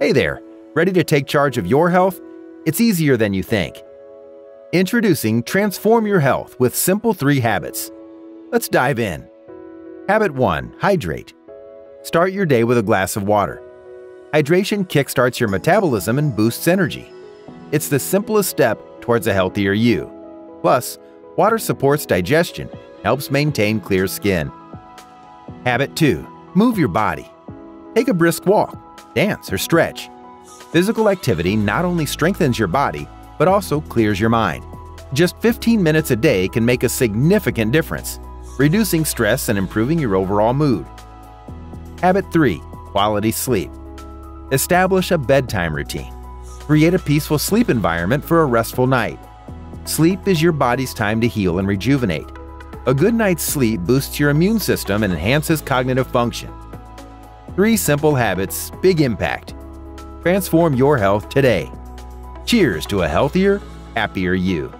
Hey there, ready to take charge of your health? It's easier than you think. Introducing Transform Your Health with Simple 3 Habits. Let's dive in. Habit 1 Hydrate. Start your day with a glass of water. Hydration kickstarts your metabolism and boosts energy. It's the simplest step towards a healthier you. Plus, water supports digestion, helps maintain clear skin. Habit 2 Move your body. Take a brisk walk dance, or stretch. Physical activity not only strengthens your body, but also clears your mind. Just 15 minutes a day can make a significant difference, reducing stress and improving your overall mood. Habit 3 Quality Sleep. Establish a bedtime routine. Create a peaceful sleep environment for a restful night. Sleep is your body's time to heal and rejuvenate. A good night's sleep boosts your immune system and enhances cognitive function. Three simple habits, big impact. Transform your health today. Cheers to a healthier, happier you.